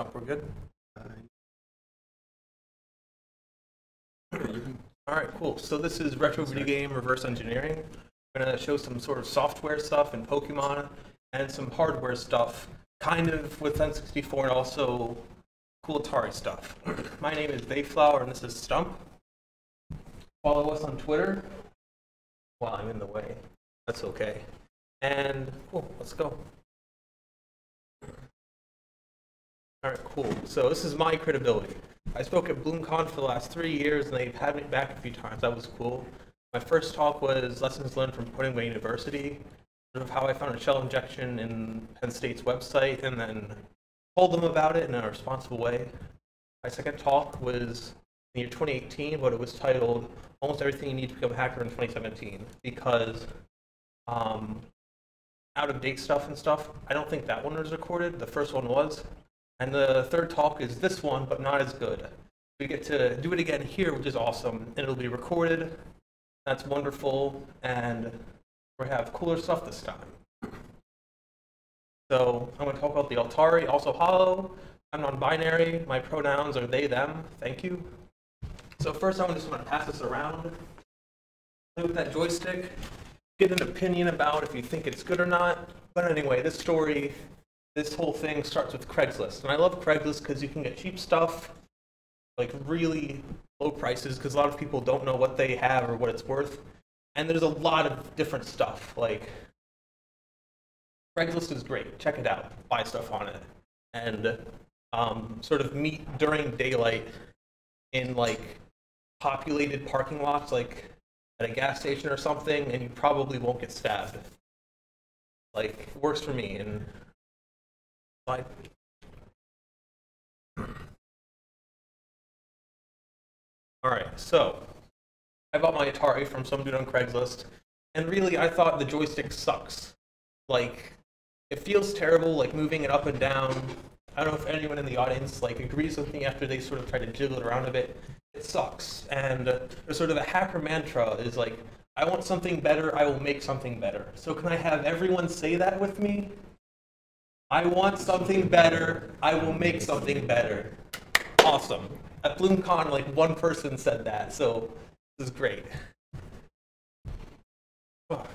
Oh, we're good? All right, cool. So this is retro video game reverse engineering. I'm gonna show some sort of software stuff in Pokemon and some hardware stuff, kind of with N64 and also cool Atari stuff. My name is Theyflower and this is Stump. Follow us on Twitter. While I'm in the way, that's okay. And cool, let's go. All right, cool. So this is my credibility. I spoke at BloomCon for the last three years, and they've had me back a few times. That was cool. My first talk was lessons learned from Pudding Way University, sort of how I found a shell injection in Penn State's website, and then told them about it in a responsible way. My second talk was in the year 2018, but it was titled "Almost Everything You Need to Become a Hacker in 2017," because um, out of date stuff and stuff. I don't think that one was recorded. The first one was. And the third talk is this one, but not as good. We get to do it again here, which is awesome. And it'll be recorded. That's wonderful. And we have cooler stuff this time. So I'm going to talk about the Atari, also Hollow. I'm non-binary. My pronouns are they, them. Thank you. So first, I'm just going to pass this around. Play with that joystick. Get an opinion about if you think it's good or not. But anyway, this story this whole thing starts with Craigslist. And I love Craigslist because you can get cheap stuff, like really low prices, because a lot of people don't know what they have or what it's worth. And there's a lot of different stuff. Like, Craigslist is great. Check it out. Buy stuff on it. And um, sort of meet during daylight in like populated parking lots, like at a gas station or something, and you probably won't get stabbed. Like, works for me. And Slide. All right, so I bought my Atari from some dude on Craigslist, and really I thought the joystick sucks. Like, it feels terrible, like moving it up and down. I don't know if anyone in the audience like agrees with me after they sort of try to jiggle it around a bit. It sucks, and uh, sort of a hacker mantra is like, I want something better, I will make something better. So can I have everyone say that with me? I want something better. I will make something better. Awesome. At BloomCon, like one person said that, so this is great. All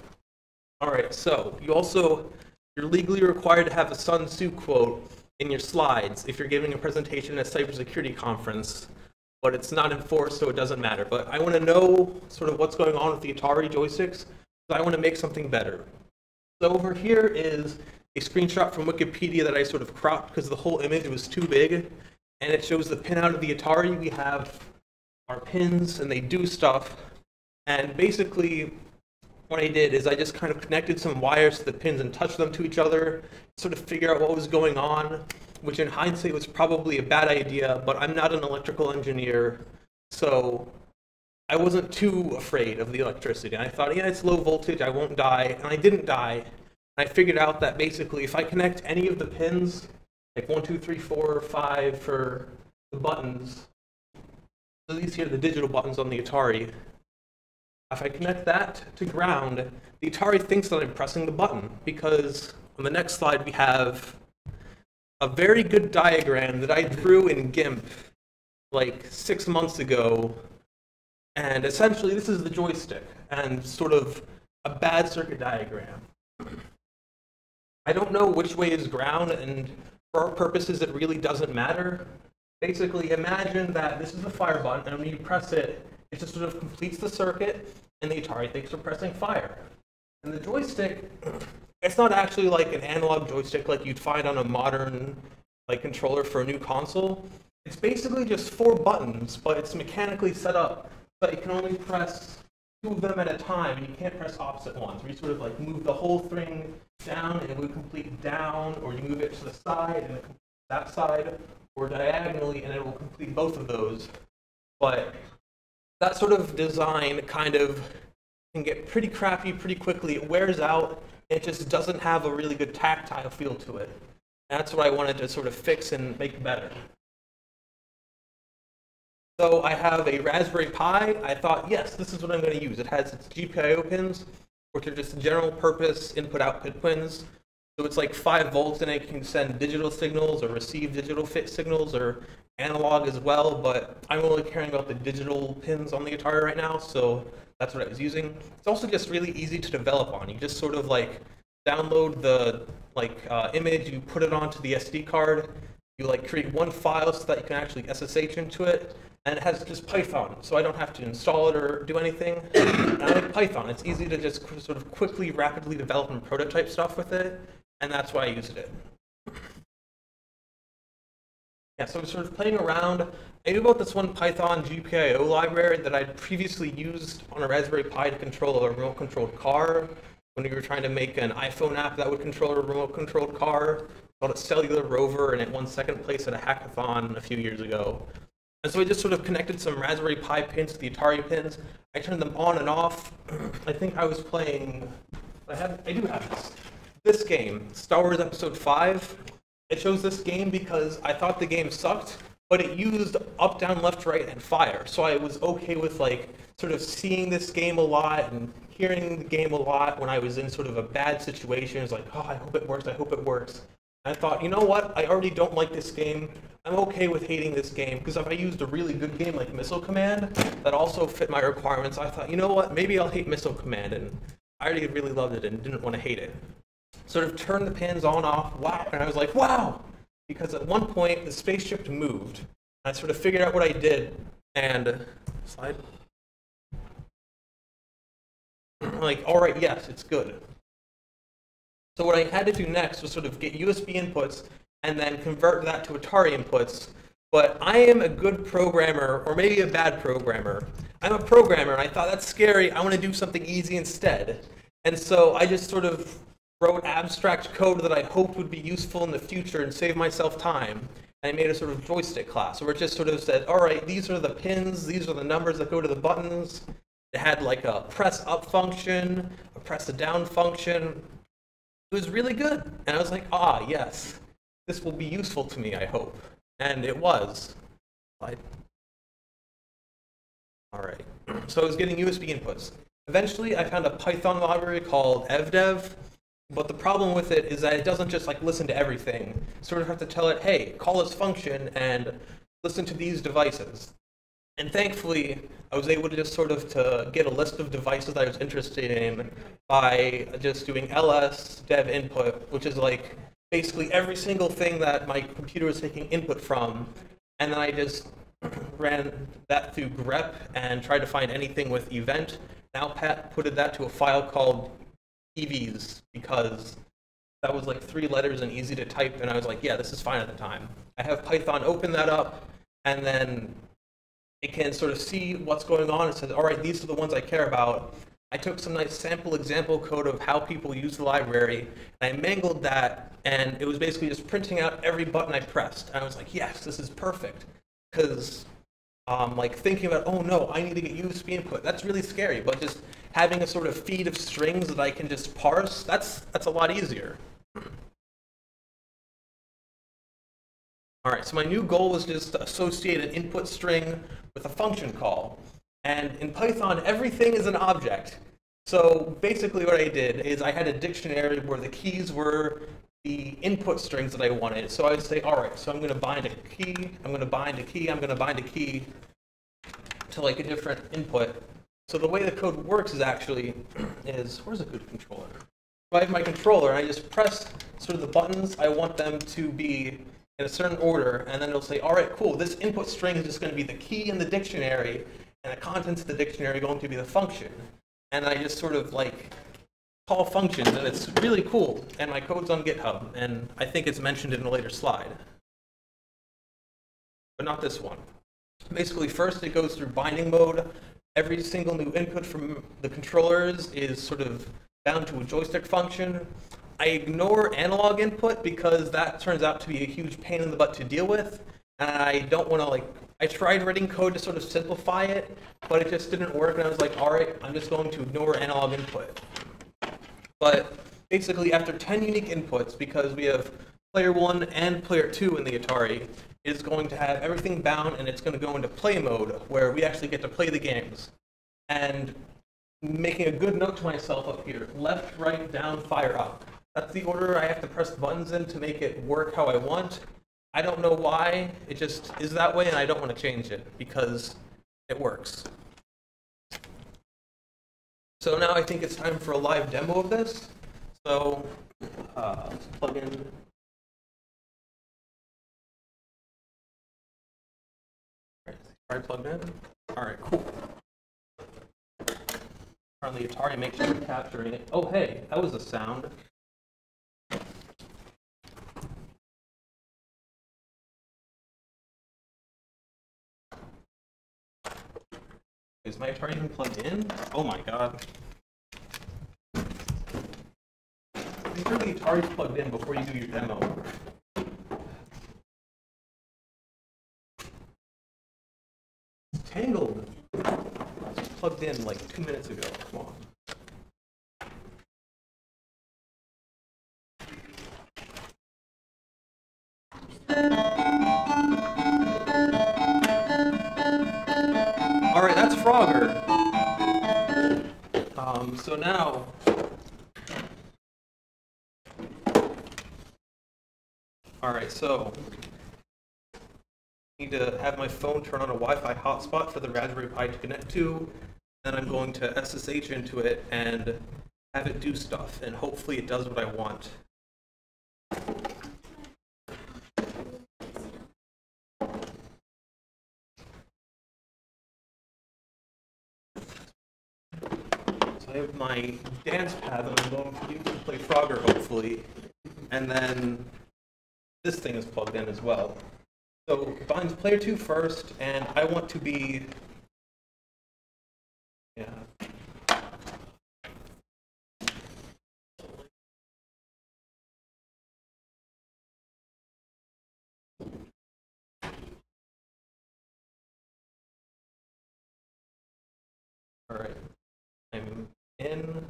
right, so you also, you're legally required to have a Sun Tzu quote in your slides if you're giving a presentation at a cybersecurity conference, but it's not enforced, so it doesn't matter. But I want to know sort of what's going on with the Atari joysticks, I want to make something better. So over here is a screenshot from Wikipedia that I sort of cropped because the whole image was too big. And it shows the pin out of the Atari. We have our pins and they do stuff. And basically, what I did is I just kind of connected some wires to the pins and touched them to each other, sort of figure out what was going on, which in hindsight was probably a bad idea, but I'm not an electrical engineer, so I wasn't too afraid of the electricity. And I thought, yeah, it's low voltage, I won't die, and I didn't die. I figured out that basically if I connect any of the pins, like one, two, three, four, five for the buttons, so these here are the digital buttons on the Atari. If I connect that to ground, the Atari thinks that I'm pressing the button because on the next slide we have a very good diagram that I drew in GIMP like six months ago. And essentially this is the joystick and sort of a bad circuit diagram. I don't know which way is ground, and for our purposes, it really doesn't matter. Basically, imagine that this is the fire button, and when you press it, it just sort of completes the circuit, and the Atari thinks we're pressing fire. And the joystick, it's not actually like an analog joystick like you'd find on a modern like controller for a new console. It's basically just four buttons, but it's mechanically set up that you can only press of them at a time, and you can't press opposite ones. Where you sort of like move the whole thing down, and it would complete down, or you move it to the side, and that side, or diagonally, and it will complete both of those. But that sort of design kind of can get pretty crappy pretty quickly. It wears out. It just doesn't have a really good tactile feel to it. That's what I wanted to sort of fix and make better. So I have a Raspberry Pi. I thought, yes, this is what I'm going to use. It has its GPIO pins, which are just general purpose input output pins. So it's like five volts and it can send digital signals or receive digital fit signals or analog as well, but I'm only caring about the digital pins on the Atari right now, so that's what I was using. It's also just really easy to develop on. You just sort of like download the like uh, image, you put it onto the SD card, you like create one file so that you can actually SSH into it, and it has just Python, so I don't have to install it or do anything. And I like Python. It's easy to just sort of quickly, rapidly develop and prototype stuff with it, and that's why I used it. Yeah, so I was sort of playing around. I knew about this one Python GPIO library that I'd previously used on a Raspberry Pi to control a remote-controlled car. When we were trying to make an iPhone app that would control a remote-controlled car, called a Cellular Rover, and it won second place at a hackathon a few years ago. And so I just sort of connected some Raspberry Pi pins to the Atari pins. I turned them on and off. I think I was playing. I have. I do have this. This game, Star Wars Episode Five. I chose this game because I thought the game sucked, but it used up, down, left, right, and fire. So I was okay with like sort of seeing this game a lot and hearing the game a lot when I was in sort of a bad situation. It's like, oh, I hope it works. I hope it works. I thought, you know what? I already don't like this game. I'm okay with hating this game because if I used a really good game like Missile Command that also fit my requirements, I thought, you know what? Maybe I'll hate Missile Command. And I already really loved it and didn't want to hate it. Sort of turned the pins on off, wow, and I was like, wow! Because at one point the spaceship moved. I sort of figured out what I did and slide. like, all right, yes, it's good. So what I had to do next was sort of get USB inputs and then convert that to Atari inputs. But I am a good programmer, or maybe a bad programmer. I'm a programmer, and I thought that's scary. I want to do something easy instead. And so I just sort of wrote abstract code that I hoped would be useful in the future and save myself time. And I made a sort of joystick class where it just sort of said, all right, these are the pins, these are the numbers that go to the buttons. It had like a press up function, a press down function, it was really good. And I was like, ah, yes, this will be useful to me, I hope. And it was. Slide. All right. So I was getting USB inputs. Eventually, I found a Python library called evdev, but the problem with it is that it doesn't just like listen to everything. Sort of have to tell it, hey, call this function and listen to these devices. And thankfully, I was able to just sort of to get a list of devices that I was interested in by just doing ls dev input, which is like basically every single thing that my computer was taking input from. And then I just ran that through grep and tried to find anything with event. Now Pat put that to a file called EVs because that was like three letters and easy to type. And I was like, yeah, this is fine at the time. I have Python open that up and then it can sort of see what's going on. It says, all right, these are the ones I care about. I took some nice sample example code of how people use the library, and I mangled that, and it was basically just printing out every button I pressed. And I was like, yes, this is perfect. Because um, like thinking about, oh no, I need to get USB input, that's really scary. But just having a sort of feed of strings that I can just parse, that's, that's a lot easier. All right, so my new goal was just to associate an input string with a function call. And in Python, everything is an object. So basically what I did is I had a dictionary where the keys were the input strings that I wanted. So I would say, all right, so I'm going to bind a key, I'm going to bind a key, I'm going to bind a key to like a different input. So the way the code works is actually, is, where's a good controller? So I have my controller and I just press sort of the buttons I want them to be in a certain order, and then it'll say, all right, cool, this input string is just going to be the key in the dictionary, and the contents of the dictionary are going to be the function. And I just sort of like call functions, and it's really cool. And my code's on GitHub, and I think it's mentioned in a later slide. But not this one. Basically, first it goes through binding mode. Every single new input from the controllers is sort of bound to a joystick function. I ignore analog input because that turns out to be a huge pain in the butt to deal with. And I don't want to like, I tried writing code to sort of simplify it, but it just didn't work. And I was like, all right, I'm just going to ignore analog input. But basically after 10 unique inputs, because we have player one and player two in the Atari, is going to have everything bound and it's going to go into play mode where we actually get to play the games. And making a good note to myself up here, left, right, down, fire up. That's the order I have to press buttons in to make it work how I want. I don't know why, it just is that way and I don't want to change it because it works. So now I think it's time for a live demo of this. So uh, let's plug in. Try plugged in. All right, cool. The Atari, make sure you're capturing it. Oh, hey, that was a sound. Is my Atari even plugged in? Oh my god. Make sure the Atari's plugged in before you do your demo. It's tangled. It's plugged in like two minutes ago. Come on. Um, so now. All right, so. I Need to have my phone turn on a Wi-Fi hotspot for the Raspberry Pi to connect to. Then I'm going to SSH into it and have it do stuff, and hopefully it does what I want. I have my dance pad that I'm going to use to play Frogger, hopefully. And then this thing is plugged in as well. So binds player two first, and I want to be. Yeah. All right. I'm in.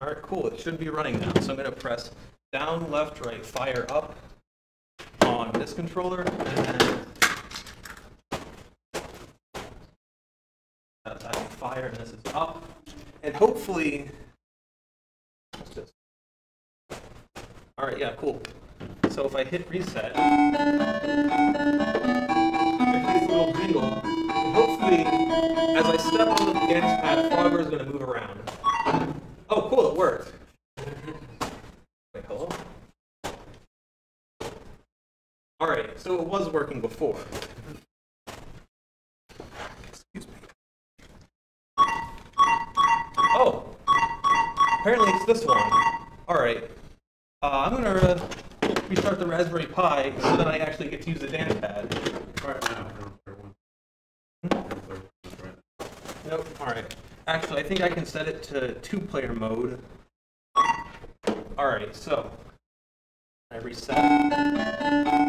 All right, cool. It should be running now. So I'm going to press down, left, right, fire up on this controller, and that's fire, and this is up. And hopefully? All right, yeah, cool. So if I hit reset, plays little jingle. And hopefully, as I step on the dance pad, Frogger is going to move around. Oh, cool, it worked. Wait, hello? All right, so it was working before. Excuse me. Oh, apparently it's this one. All right. Uh, I'm gonna uh, restart the Raspberry Pi so that I actually get to use the dance pad. Right now, I don't care when. I don't care when, right. Nope. All right. Actually, I think I can set it to two-player mode. All right. So I reset.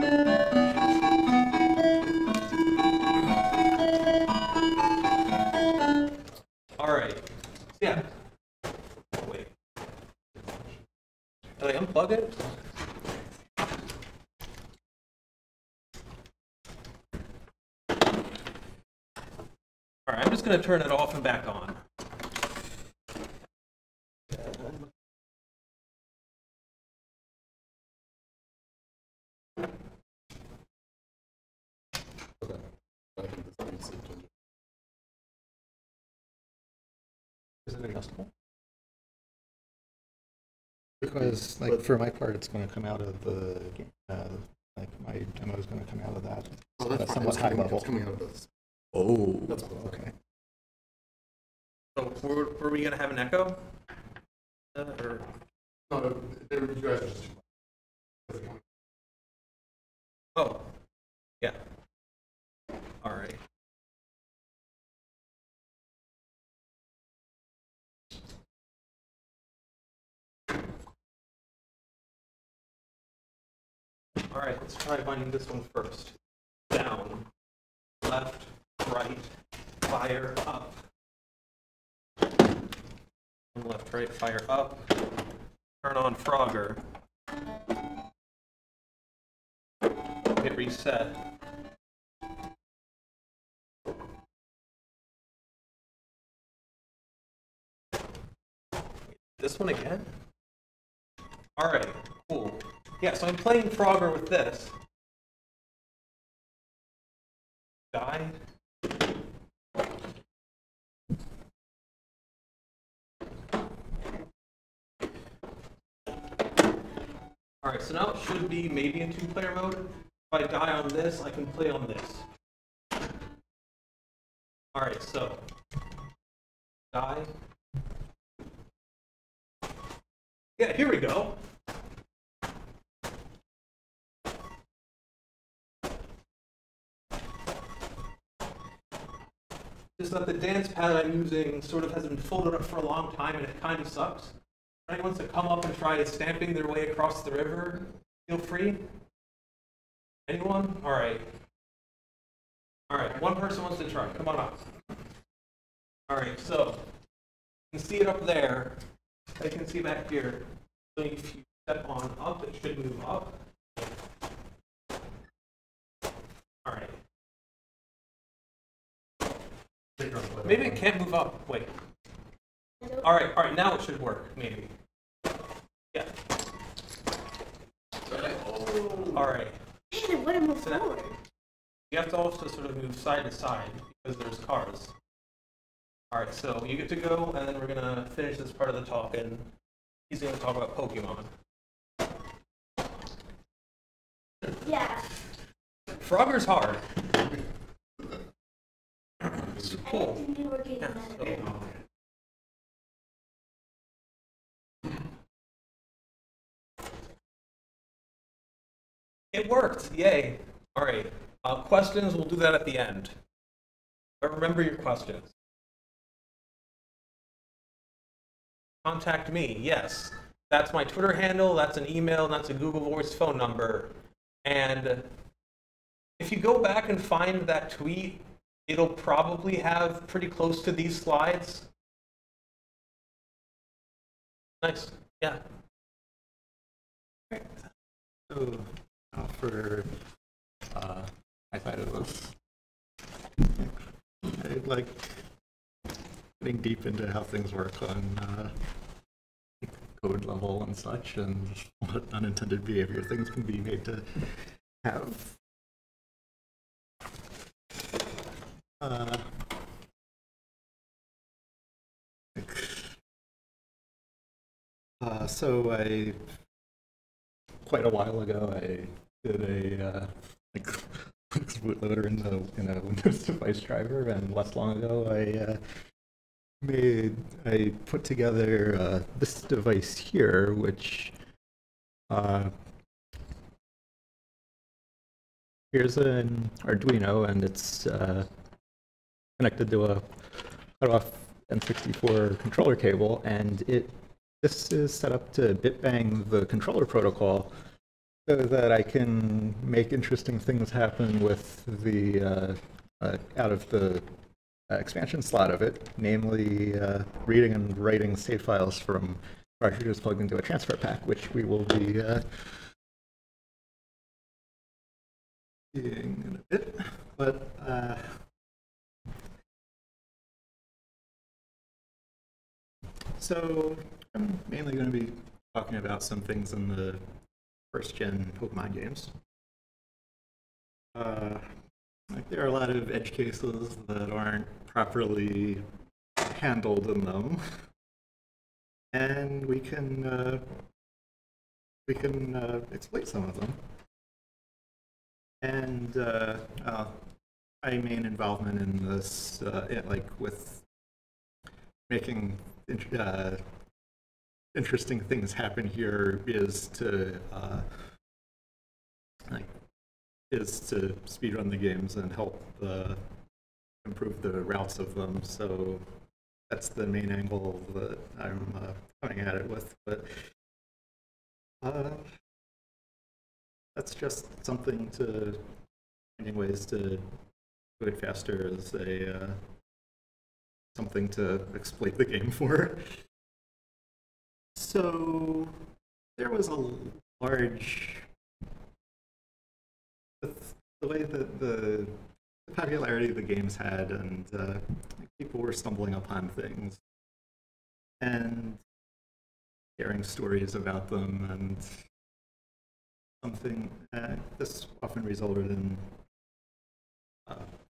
Going to turn it off and back on. Okay. I think this needs to change. Is it adjustable? Because, like, for my part, it's going to come out of the, uh, like, my demo is going to come out of that. Oh, that's a fine. somewhat It's high coming- level. It's coming out of this. Oh, That's fine. okay. So were, were we going to have an echo? Uh, or, No, they were- you guys are just. oh, yeah. All right. All right, let's try binding this one first. Down, left, right, fire up. Left, right, fire up. Turn on Frogger. Hit reset. This one again? Alright, cool. Yeah, so I'm playing Frogger with this. Die. Alright, so now it should be maybe in two-player mode. If I die on this, I can play on this. Alright, so. Die. Yeah, here we go. Just that the dance pad I'm using sort of has been folded up for a long time and it kind of sucks. Anyone wants to come up and try stamping their way across the river, feel free. Anyone? All right. All right, one person wants to try. Come on up. All right, so you can see it up there. I can see back here. So if you step on up, it should move up. All right. Maybe it can't move up. Wait. All right, all right. Now it should work. Maybe. Yeah. All right. Man, it wouldn't move So that- forward. You have to also sort of move side to side because there's cars. All right, so you get to go, and then we're gonna finish this part of the talk, and he's gonna talk about Pokemon. Yeah. Frogger's hard. It's I cool. didn't think we were getting Yeah, so- It worked, yay. All right, uh, questions, we'll do that at the end. But remember your questions. Contact me, yes. That's my Twitter handle, that's an email, that's a Google Voice phone number. And if you go back and find that tweet, it'll probably have pretty close to these slides. Nice, yeah. So, for uh, my side of this, I like getting deep into how things work on uh, code level and such, and what unintended behavior things can be made to have. Uh, uh, so I quite a while ago, I did a uh, like bootloader in the in a Windows device driver, and less long ago, I uh, made I put together uh, this device here, which uh, here's an Arduino, and it's uh, connected to a cutoff N64 controller cable, and it this is set up to bitbang the controller protocol so that I can make interesting things happen with the uh, uh, out of the uh, expansion slot of it, namely uh, reading and writing save files from cartridges plugged into a transfer pack, which we will be uh, seeing in a bit. But so I'm mainly going to be talking about some things in the first gen Pokemon games. Uh, like there are a lot of edge cases that aren't properly handled in them, and we can uh, we can uh, exploit some of them. And uh, uh, my main involvement in this, uh, it, like with making interesting things happen here is to uh, like is to speedrun the games and help uh, improve the routes of them. So that's the main angle that I'm uh, coming at it with. But uh, that's just something to finding ways to do it faster is a uh, something to exploit the game for. So there was a large the way that the popularity the games had, and uh, people were stumbling upon things. And sharing stories about them and something, uh, this often resulted in uh,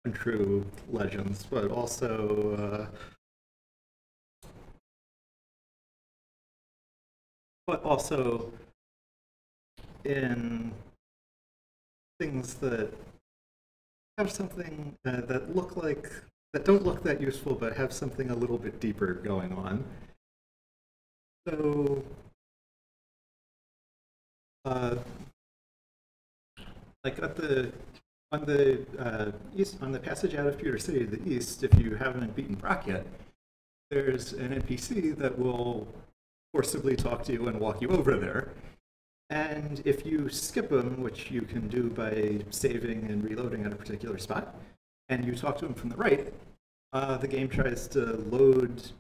untrue legends, but also but also in things that have something uh, that look like that don't look that useful but have something a little bit deeper going on. So uh, like at the on the uh, east on the passage out of Pewter City to the east, if you haven't beaten Brock yet, there's an NPC that will forcibly talk to you and walk you over there. And if you skip him, which you can do by saving and reloading at a particular spot, and you talk to him from the right, uh, the game tries to load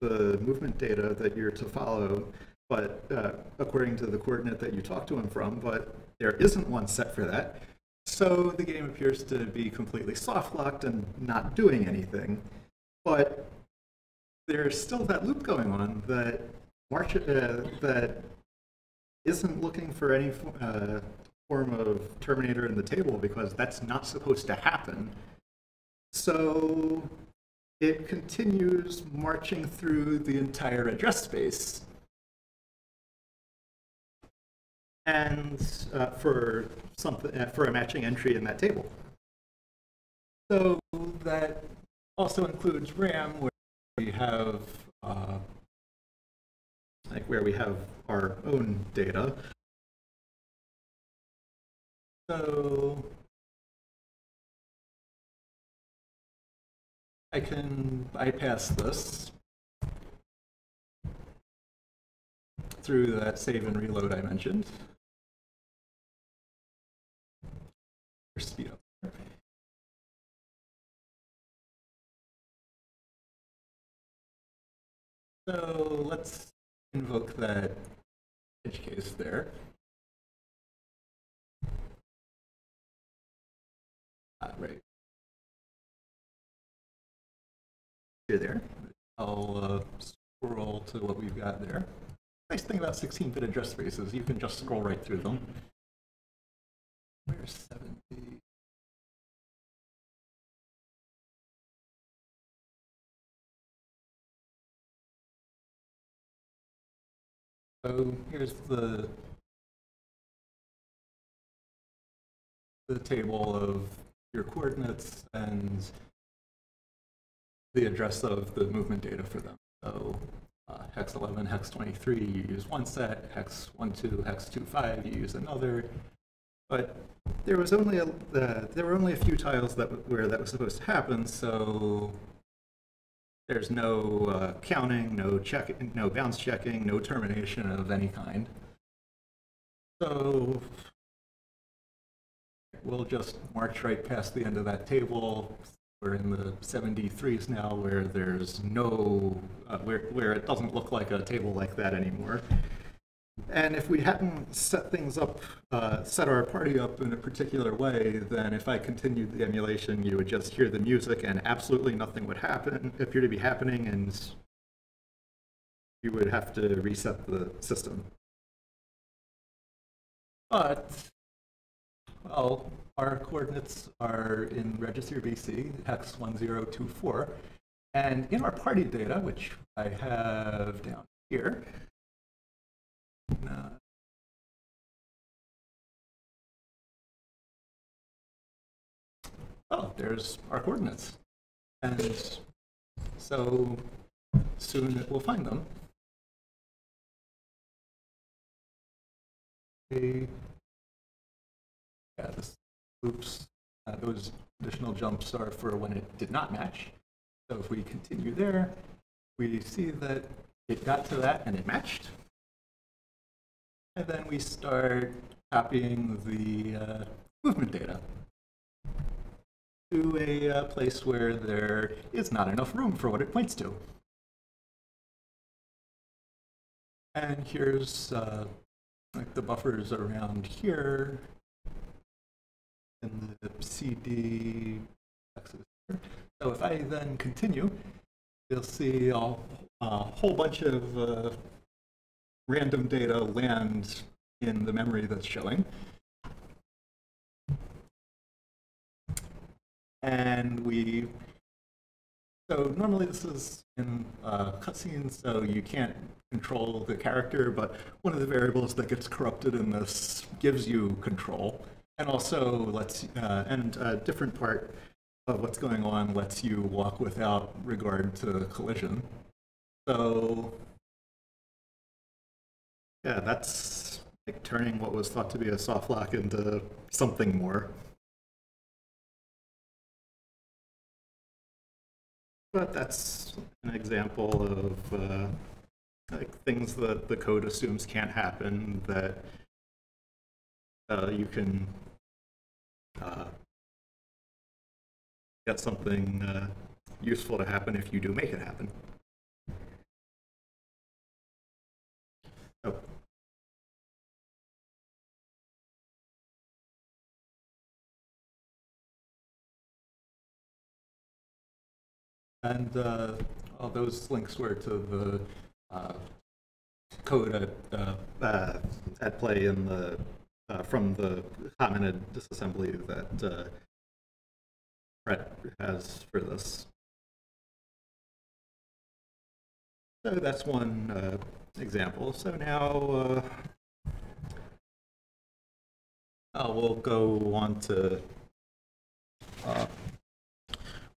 the movement data that you're to follow, but uh, according to the coordinate that you talk to him from, but there isn't one set for that. So the game appears to be completely soft locked and not doing anything. But there's still that loop going on that March uh, that isn't looking for any uh, form of terminator in the table because that's not supposed to happen. So it continues marching through the entire address space. And uh, for something uh, for a matching entry in that table. So that also includes RAM, we have uh, like where we have our own data. So I can bypass this through that save and reload I mentioned. Or speed up. So let's invoke that edge case there. Ah, right. Here there. I'll uh, scroll to what we've got there. Nice thing about 16-bit address spaces, you can just scroll right through them. Where's 70? So here's the the table of your coordinates and the address of the movement data for them. So uh, hex 11, hex 23, you use one set, hex 12, hex 25, you use another. But there was only a, uh, there were only a few tiles that where that was supposed to happen, so there's no uh, counting, no check, no bounds checking, no termination of any kind. So we'll just march right past the end of that table. We're in the 73s now where there's no, uh, where, where it doesn't look like a table like that anymore. And if we hadn't set things up, uh, set our party up in a particular way, then if I continued the emulation, you would just hear the music and absolutely nothing would happen, appear to be happening, and you would have to reset the system. But, well, our coordinates are in register BC, hex 1024, and in our party data, which I have down here, Oh, there's our coordinates. And so soon we'll find them. Okay. Yeah, this oops, uh, those additional jumps are for when it did not match. So if we continue there, we see that it got to that and it matched. And then we start copying the uh, movement data to a uh, place where there is not enough room for what it points to. And here's uh, like the buffers around here in the CD. So if I then continue, you'll see a, a whole bunch of uh, random data land in the memory that's showing. And we, so normally this is in uh, cutscenes, so you can't control the character, but one of the variables that gets corrupted in this gives you control, and also lets, uh, and a different part of what's going on lets you walk without regard to collision. So, yeah, that's like turning what was thought to be a soft lock into something more. But that's an example of uh, like things that the code assumes can't happen that uh, you can uh, get something uh, useful to happen if you do make it happen. Oh. And uh, all those links were to the uh, code at, uh, uh, at play in the, uh, from the commented disassembly that uh, pret has for this. So that's one example. So now we'll go on to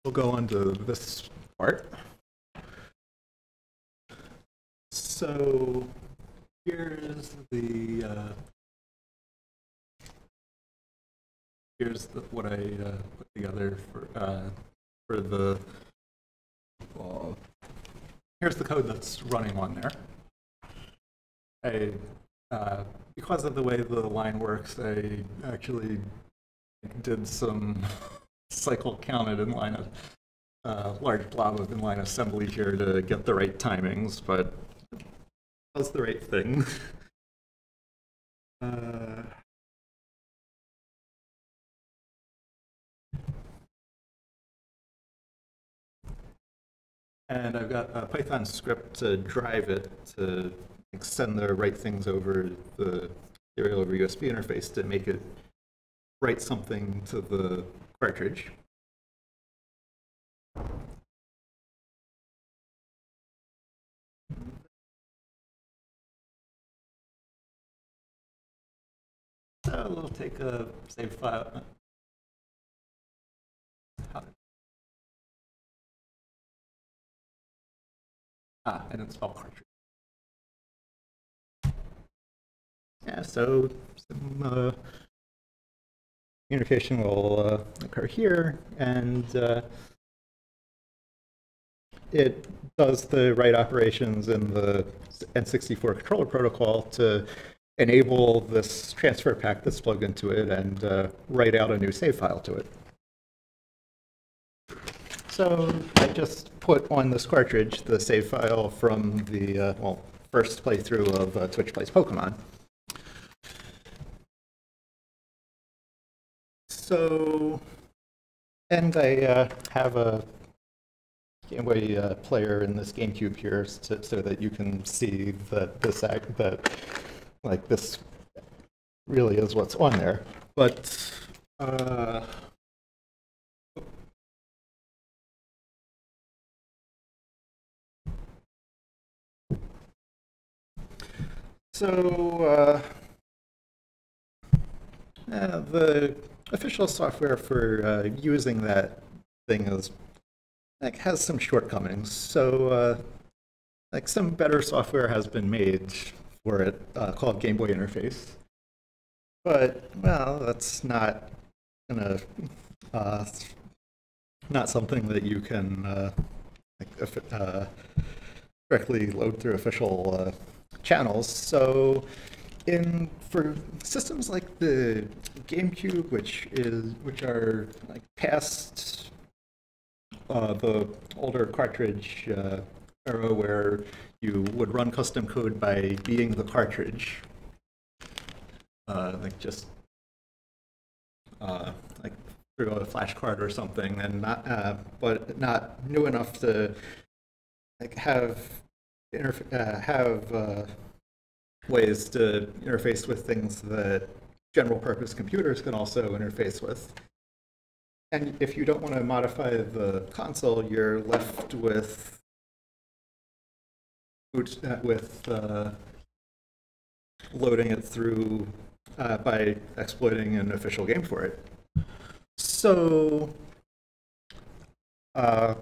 we'll go on to this part. So here's the uh, here's the, what I uh, put together for uh, for the here's the code that's running on there. I uh, because of the way the line works, I actually did some cycle counted inline of uh, large blob of inline assembly here to get the right timings, but that's the right thing. uh, And I've got a Python script to drive it to send the right things over the serial over USB interface to make it write something to the cartridge. So we'll take a save file. Ah, I didn't spell cartridge. Yeah, so some uh, communication will uh, occur here, and uh, it does the right operations in the N64 controller protocol to enable this transfer pack that's plugged into it and uh, write out a new save file to it. So I just put on this cartridge the save file from the, uh, well, first playthrough of uh, Twitch Plays Pokemon. So, and I uh, have a Game Boy uh, player in this GameCube here so, so that you can see that this act, that like this really is what's on there. But uh, so uh, the official software for uh, using that thing is like has some shortcomings. So uh, like some better software has been made for it uh, called Game Boy Interface. But well, that's not gonna uh, not something that you can uh, like, uh, directly load through official uh, channels. So in for systems like the GameCube, which is which are like past uh, the older cartridge uh, era where you would run custom code by being the cartridge, uh, like just uh, like through a flash card or something, and not uh, but not new enough to like have uh, have ways to interface with things that general purpose computers can also interface with. And if you don't want to modify the console, you're left with uh, with uh, loading it through uh, by exploiting an official game for it. So uh,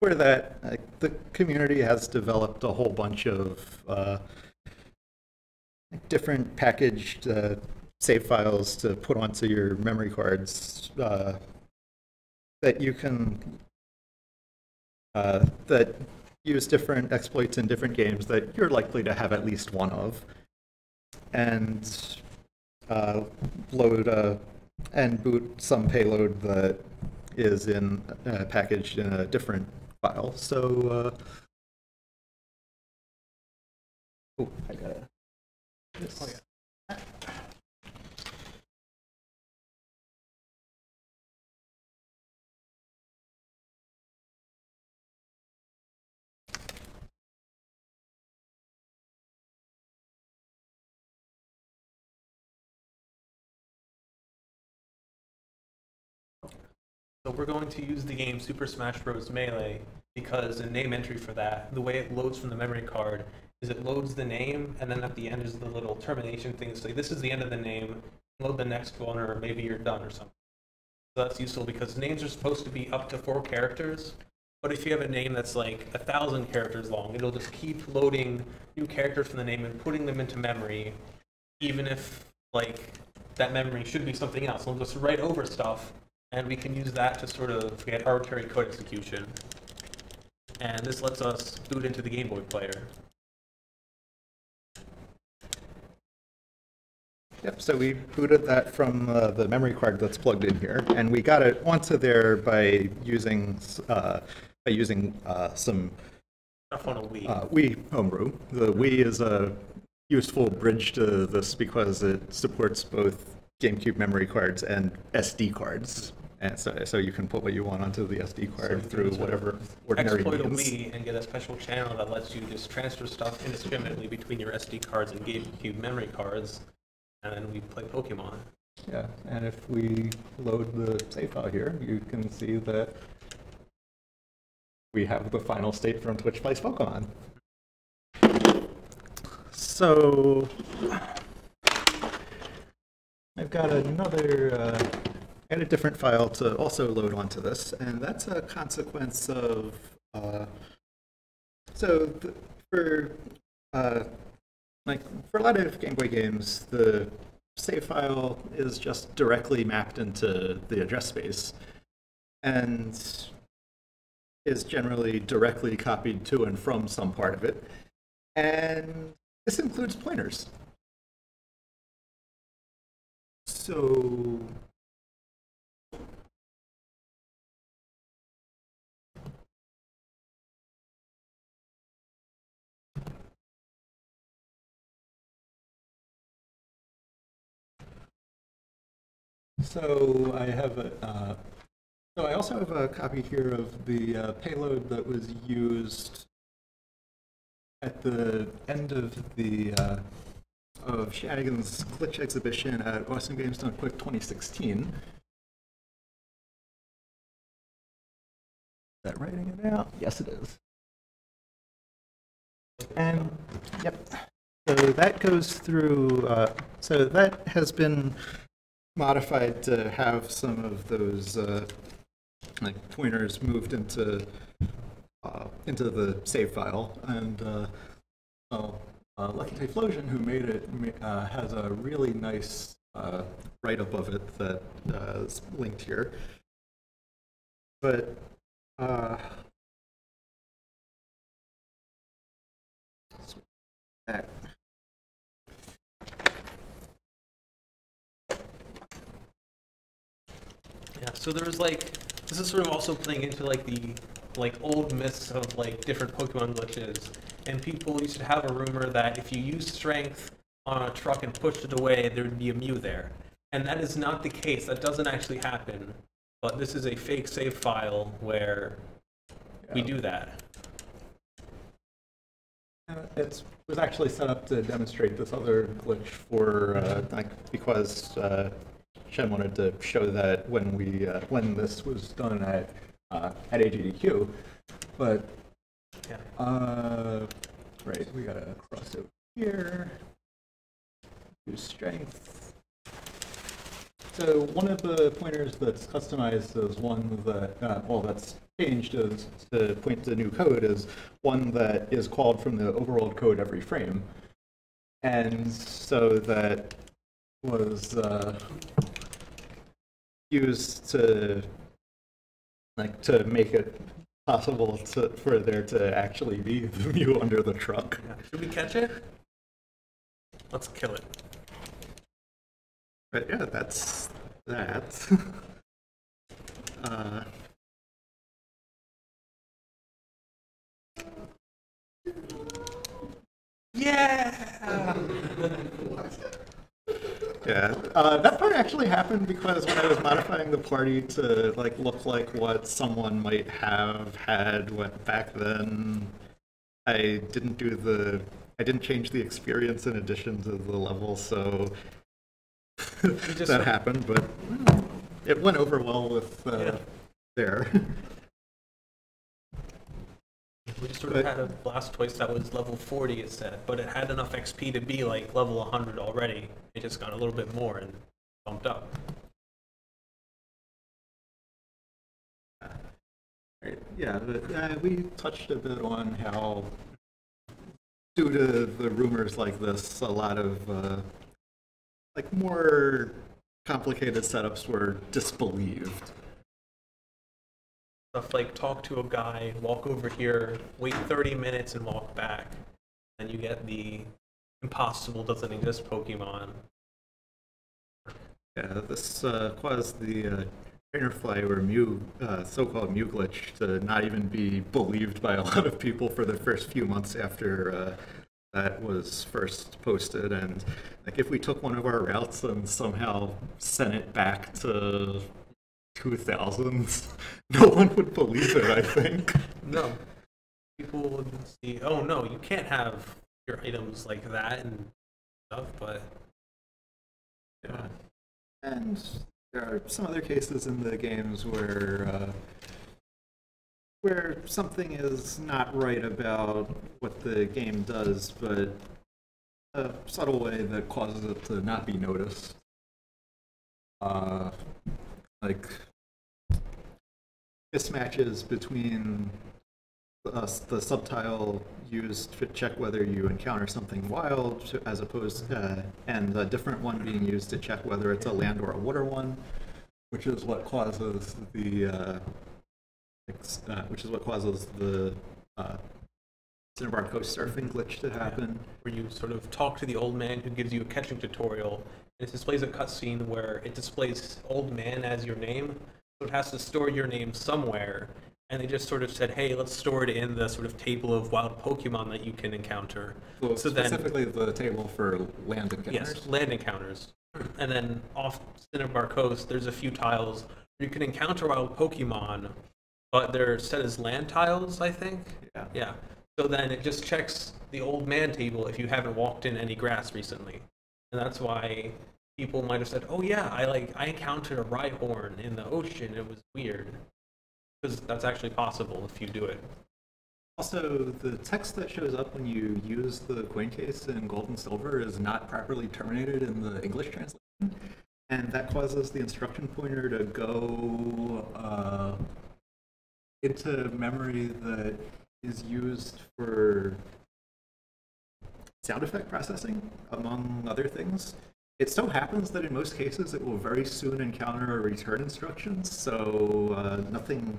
for that, uh, the community has developed a whole bunch of uh, different packaged uh, save files to put onto your memory cards uh, that you can uh, that use different exploits in different games that you're likely to have at least one of, and uh, load uh, and boot some payload that is in uh, packaged in a different file. So, oh, I got it. Oh, yeah. So we're going to use the game Super Smash Bros. Melee because the name entry for that, the way it loads from the memory card is it loads the name and then at the end is the little termination thing. So this is the end of the name. Load the next one or maybe you're done or something. So that's useful because names are supposed to be up to four characters. But if you have a name that's like a thousand characters long, it'll just keep loading new characters from the name and putting them into memory, even if like that memory should be something else. We'll just write over stuff, and we can use that to sort of get arbitrary code execution. And this lets us boot into the Game Boy player. Yep, so we booted that from uh, the memory card that's plugged in here, and we got it onto there by using, uh, by using uh, some Stuff on a Wii. uh, Wii homebrew. The Wii is a useful bridge to this because it supports both GameCube memory cards and SD cards. And so, so you can put what you want onto the SD card can through whatever ordinary exploit a means. Wii and get a special channel that lets you just transfer stuff indiscriminately between your SD cards and GameCube memory cards, and then we play Pokemon. Yeah, and if we load the save file here, you can see that we have the final state from Twitch Plays Pokemon. So I've got another, uh, I had a different file to also load onto this, and that's a consequence of, uh, so th- for, uh, like, for a lot of Game Boy games, the save file is just directly mapped into the address space and is generally directly copied to and from some part of it. And this includes pointers. So So I have a, uh, so I also have a copy here of the uh, payload that was used at the end of the uh, of Shanigan's Glitch exhibition at Awesome Games Done Quick 2016. Is that writing it out? Yes, it is. And yep, so that goes through. Uh, so that has been modified to have some of those uh, like pointers moved into uh, into the save file, and uh, well, uh, Lucky Typhlosion, who made it, uh, has a really nice uh, right above it that uh, is linked here. But uh, that Yeah, so there's like, this is sort of also playing into like the, like old myths of like different Pokemon glitches. And people used to have a rumor that if you use strength on a truck and pushed it away, there would be a Mew there. And that is not the case. That doesn't actually happen. But this is a fake save file where we do that. It was actually set up to demonstrate this other glitch for, uh, like, because uh, Shen wanted to show that when we, uh, when this was done at, uh, at AGDQ, but, Yeah. uh, right, we gotta cross over here, use strength. So one of the pointers that's customized is one that, uh, well, that's changed is to point to new code is one that is called from the overall code every frame. And so that was uh, used to like to make it possible to, for there to actually be the Mew under the truck. Yeah. Should we catch it? Let's kill it. But yeah, that's that. uh, Yeah! Yeah, uh, that part actually happened because when I was modifying the party to like look like what someone might have had back then, I didn't do the I didn't change the experience in addition to the level, so just- that happened. But well, it went over well with uh, Yeah. there. We just sort of had a Blastoise that was level 40, it said, but it had enough XP to be like level 100 already. It just got a little bit more and bumped up. Yeah, but, uh, we touched a bit on how, due to the rumors like this, a lot of uh, like more complicated setups were disbelieved. Stuff like talk to a guy, walk over here, wait 30 minutes and walk back. And you get the impossible doesn't exist Pokemon. Yeah, this uh, caused the uh, Trainerfly or Mew, uh, so-called Mew glitch, to not even be believed by a lot of people for the first few months after uh, that was first posted. And like, if we took one of our routes and somehow sent it back to 2000s, no one would believe it. I think. No. People would see, oh no, you can't have your items like that and stuff, but Yeah. And there are some other cases in the games where uh, where something is not right about what the game does, but a subtle way that causes it to not be noticed. Uh, like mismatches between uh, the subtile used to check whether you encounter something wild as opposed uh, and a different one being used to check whether it's a land or a water one which is what causes the uh, uh, which is what causes the uh, Cinnabar Coast surfing glitch to happen. where you sort of talk to the old man who gives you a catching tutorial, it displays a cutscene where it displays old man as your name, so it has to store your name somewhere. And they just sort of said, hey, let's store it in the sort of table of wild Pokemon that you can encounter. So, So then- specifically the table for land encounters. Yes, land encounters. And then off Cinnabar Coast, there's a few tiles where you can encounter wild Pokemon, but they're set as land tiles, I think. Yeah. Yeah. So then it just checks the old man table if you haven't walked in any grass recently. And that's why people might have said, "Oh yeah, I like I encountered a Rhyhorn in the ocean. It was weird." Because that's actually possible if you do it. Also, the text that shows up when you use the coin case in gold and silver is not properly terminated in the English translation, and that causes the instruction pointer to go uh, into memory that is used for sound effect processing, among other things. It so happens that in most cases it will very soon encounter a return instruction, so uh, nothing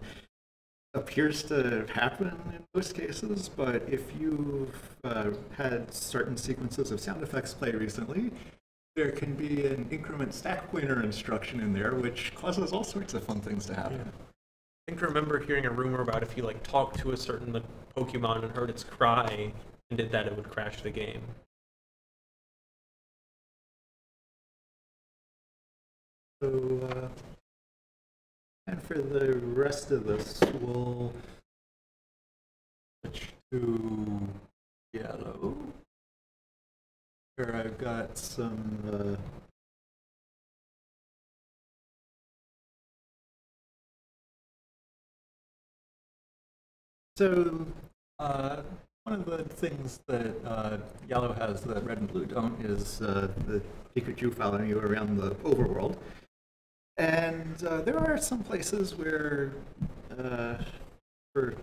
appears to happen in most cases, but if you've uh, had certain sequences of sound effects play recently, there can be an increment stack pointer instruction in there, which causes all sorts of fun things to happen. I think I remember hearing a rumor about if you like talked to a certain Pokemon and heard its cry did that, it would crash the game. So, uh, and for the rest of this, we'll switch to yellow. Here I've got some, uh, So, uh, one of the things that uh, yellow has that red and blue don't is uh, the Pikachu following you around the overworld. And uh, there are some places where, uh, for,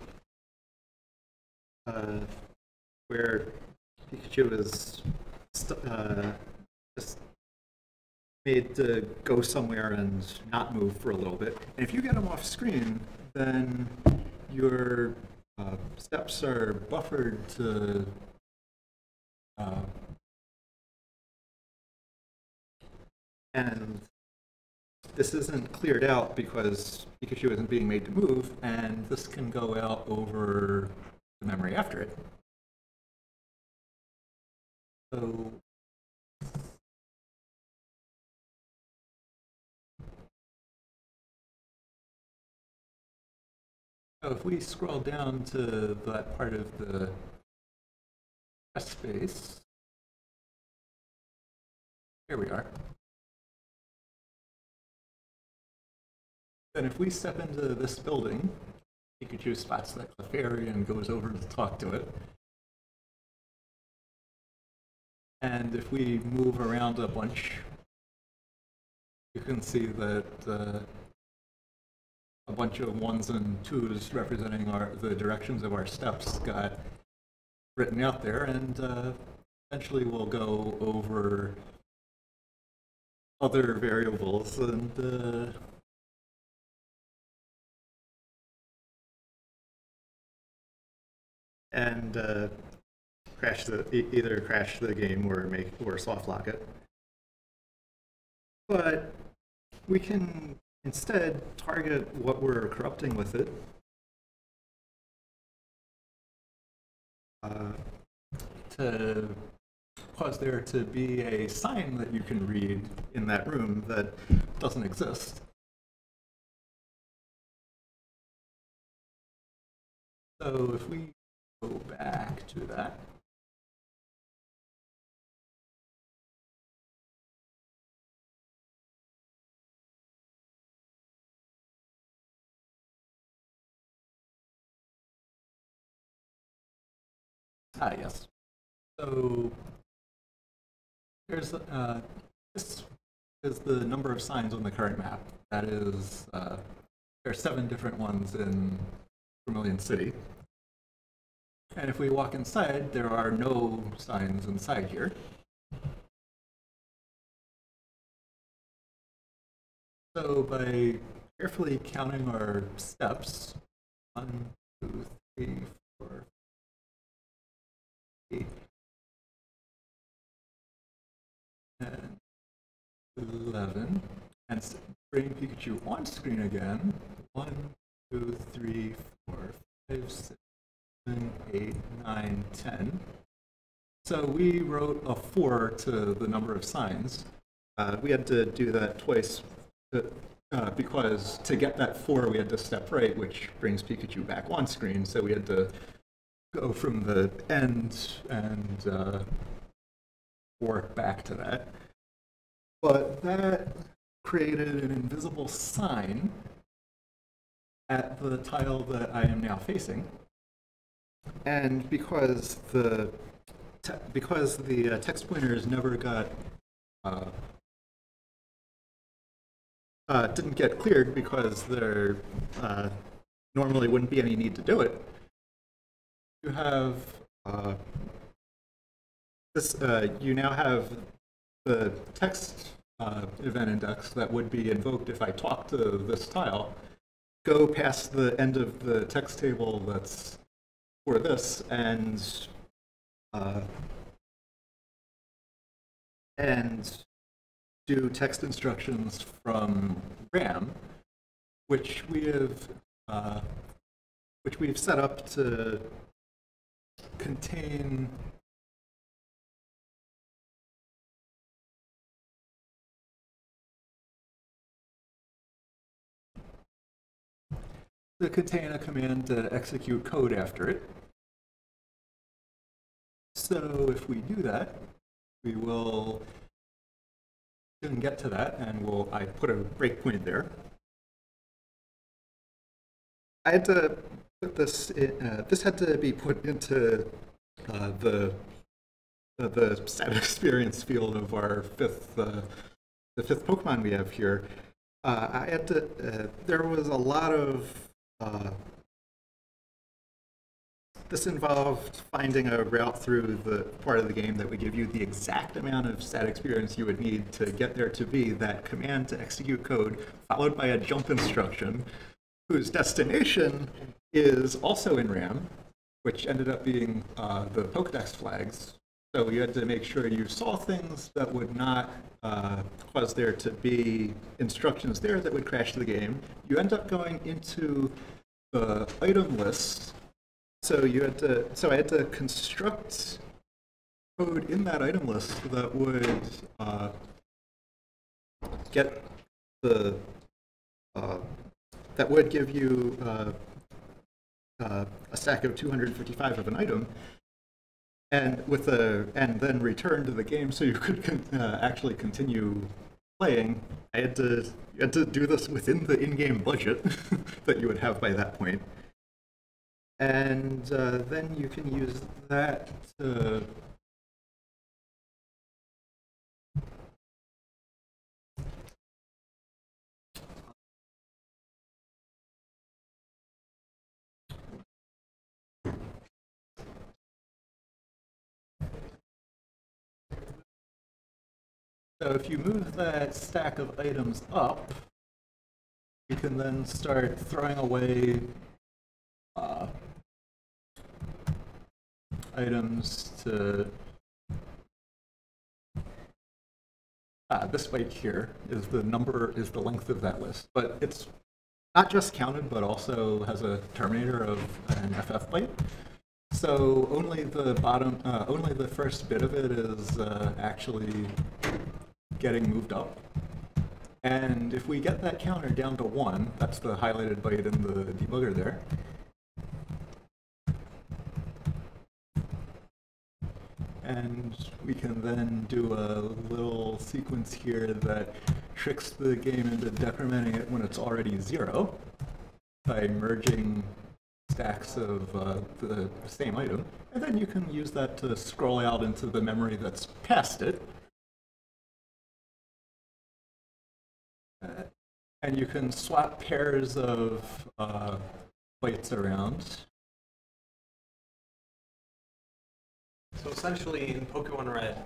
uh, where Pikachu is uh, just made to go somewhere and not move for a little bit. And if you get him off screen, then your uh, steps are buffered to uh, and this isn't cleared out because Pikachu isn't being made to move, and this can go out over the memory after it. So if we scroll down to that part of the space, here we are. Then if we step into this building, Pikachu spots that Clefairy and goes over to talk to it. And if we move around a bunch, you can see that uh, a bunch of ones and twos representing our, the directions of our steps got written out there, and uh, eventually we'll go over other variables and uh, and uh, crash the either crash the game or make or soft lock it. But we can instead target what we're corrupting with it. Uh, to cause there to be a sign that you can read in that room that doesn't exist. So if we go back to that. Ah, yes. So there's, uh, this is the number of signs on the current map. That is, uh, there are seven different ones in Vermilion City. And if we walk inside, there are no signs inside here. So by carefully counting our steps, one, two, three, four, and 11, and bring Pikachu on screen again. One, two, three, four, five, six, seven, eight, nine, 10. So we wrote a 4 to the number of signs. Uh, we had to do that twice uh, uh, because to get that 4, we had to step right, which brings Pikachu back on screen. So we had to go from the end and uh, work back to that. But that created an invisible sign at the tile that I am now facing. And because the because the uh, text pointers never got uh, uh, didn't get cleared because there uh, normally wouldn't be any need to do it. You have uh, this. Uh, you now have the text uh, event index that would be invoked if I talk to this tile. Go past the end of the text table that's for this and uh, and do text instructions from RAM, which we have uh, which we've set up to contain to contain a command to execute code after it. so if we do that, we will get to that, and we'll, I put a breakpoint there. I had to this, uh, this had to be put into uh, the uh, the stat experience field of our fifth, uh, the fifth Pokemon we have here. Uh, I had to, uh, there was a lot of, this involved finding a route through the part of the game that would give you the exact amount of stat experience you would need to get there to be that command to execute code, followed by a jump instruction, whose destination is also in RAM, which ended up being uh, the Pokedex flags. So you had to make sure you saw things that would not uh, cause there to be instructions there that would crash the game. You end up going into the item list. So you had to. So I had to construct code in that item list that would uh, get the uh, that would give you uh, uh, a stack of 255 of an item, and with a and then return to the game so you could con- uh, actually continue playing. I had to you had to do this within the in-game budget that you would have by that point, and uh, then you can use that to. So if you move that stack of items up, you can then start throwing away uh, items to. Ah, this byte here is the number, is the length of that list, but it's not just counted, but also has a terminator of an FF byte. So only the bottom, uh, only the first bit of it is uh, actually getting moved up. And if we get that counter down to one, that's the highlighted byte in the debugger there. And we can then do a little sequence here that tricks the game into decrementing it when it's already zero by merging stacks of uh, the same item. And then you can use that to scroll out into the memory that's past it. And you can swap pairs of uh, bytes around. So essentially, in Pokemon Red,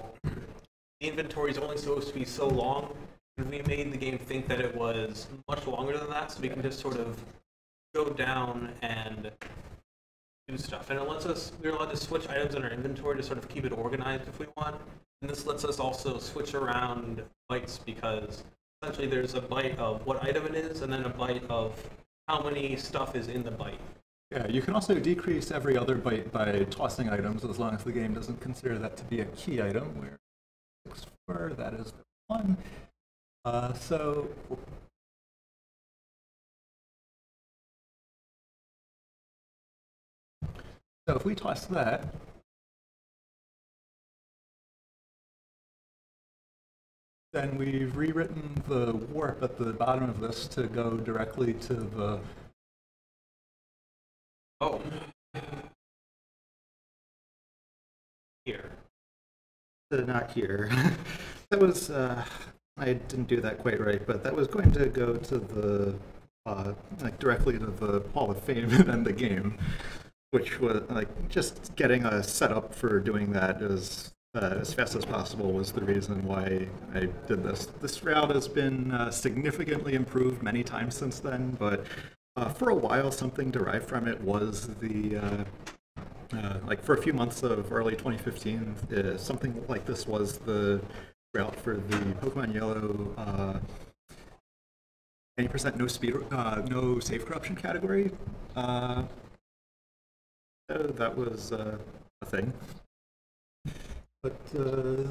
the inventory is only supposed to be so long, and we made the game think that it was much longer than that, so we can just sort of go down and do stuff. And it lets us, we're allowed to switch items in our inventory to sort of keep it organized if we want. And this lets us also switch around bytes because essentially there's a byte of what item it is, and then a byte of how many stuff is in the byte. Yeah, you can also decrease every other byte by tossing items as long as the game doesn't consider that to be a key item. Where six four, that is the one. Uh, so so if we toss that, then we've rewritten the warp at the bottom of this to go directly to the Oh. Here. Uh, not here. that was uh, I didn't do that quite right, but that was going to go to the uh, like directly to the Hall of Fame and then the game, which was like just getting a setup for doing that as uh, as fast as possible was the reason why I did this. This route has been uh, significantly improved many times since then, but uh, for a while, something derived from it was the uh, uh, like for a few months of early 2015, uh, something like this was the route for the Pokemon Yellow uh, 90% no speed, no save corruption category. That was a thing. But uh,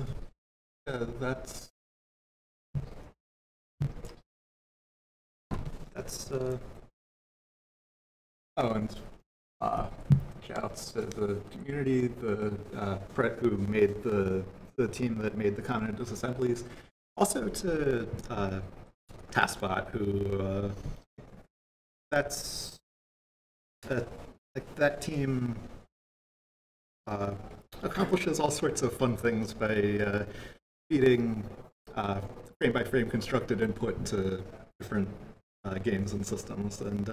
yeah, that's that's. Uh, oh, and uh, outs to the community, the uh, pret who made the the team that made the common assemblies, also to uh, TASBot who uh, that's that like that team uh, accomplishes all sorts of fun things by uh, feeding uh, frame by frame constructed input to different uh, games and systems. And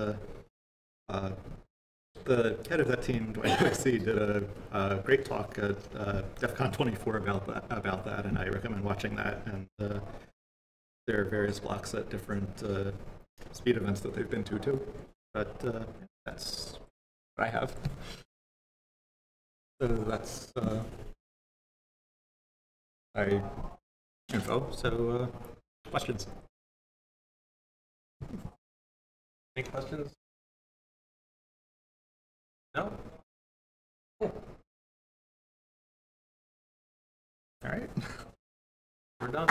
the head of that team, dwangoAC, did a, a great talk at DEF CON 24 about that, about that, and I recommend watching that. And there are various blocks at different uh, speed events that they've been to too. But uh, that's what I have. So that's uh, my info. So uh, questions? Any questions? No? Cool. All right. We're done.